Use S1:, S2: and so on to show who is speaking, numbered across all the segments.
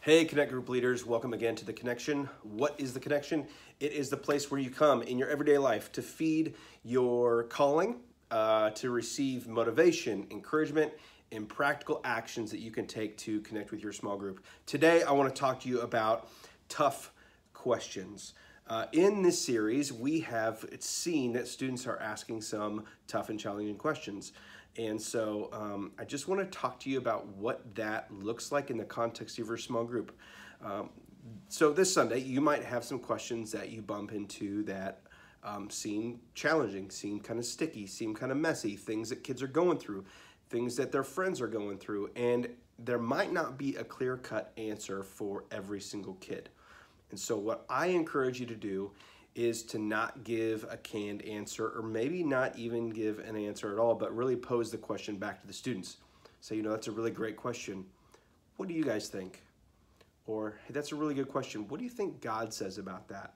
S1: Hey, Connect Group leaders, welcome again to The Connection. What is The Connection? It is the place where you come in your everyday life to feed your calling, uh, to receive motivation, encouragement, and practical actions that you can take to connect with your small group. Today, I want to talk to you about tough questions. Uh, in this series, we have seen that students are asking some tough and challenging questions. And so um, I just want to talk to you about what that looks like in the context of your small group. Um, so this Sunday, you might have some questions that you bump into that um, seem challenging, seem kind of sticky, seem kind of messy, things that kids are going through, things that their friends are going through. And there might not be a clear cut answer for every single kid. And so what I encourage you to do is to not give a canned answer or maybe not even give an answer at all, but really pose the question back to the students. Say, you know, that's a really great question. What do you guys think? Or, hey, that's a really good question. What do you think God says about that?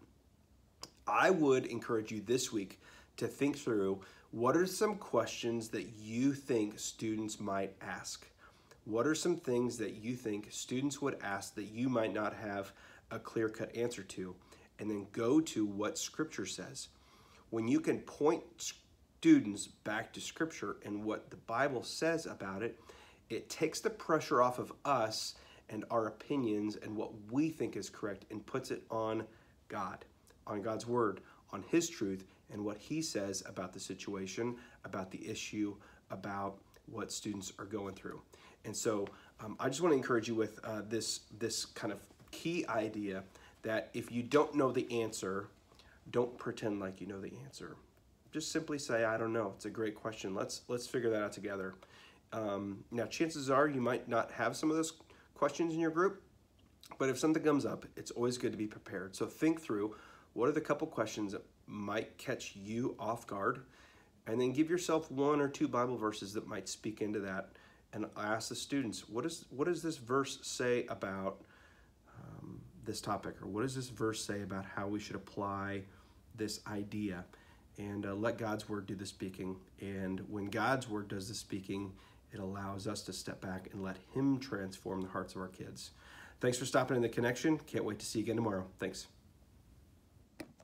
S1: I would encourage you this week to think through what are some questions that you think students might ask? What are some things that you think students would ask that you might not have a clear cut answer to? and then go to what Scripture says. When you can point students back to Scripture and what the Bible says about it, it takes the pressure off of us and our opinions and what we think is correct and puts it on God, on God's Word, on His truth, and what He says about the situation, about the issue, about what students are going through. And so um, I just want to encourage you with uh, this, this kind of key idea that if you don't know the answer, don't pretend like you know the answer. Just simply say, I don't know. It's a great question. Let's, let's figure that out together. Um, now, chances are you might not have some of those questions in your group, but if something comes up, it's always good to be prepared. So think through what are the couple questions that might catch you off guard, and then give yourself one or two Bible verses that might speak into that. And ask the students, what, is, what does this verse say about this topic or what does this verse say about how we should apply this idea? And uh, let God's word do the speaking and when God's word does the speaking it allows us to step back and let him transform the hearts of our kids. Thanks for stopping in the connection. Can't wait to see you again tomorrow. Thanks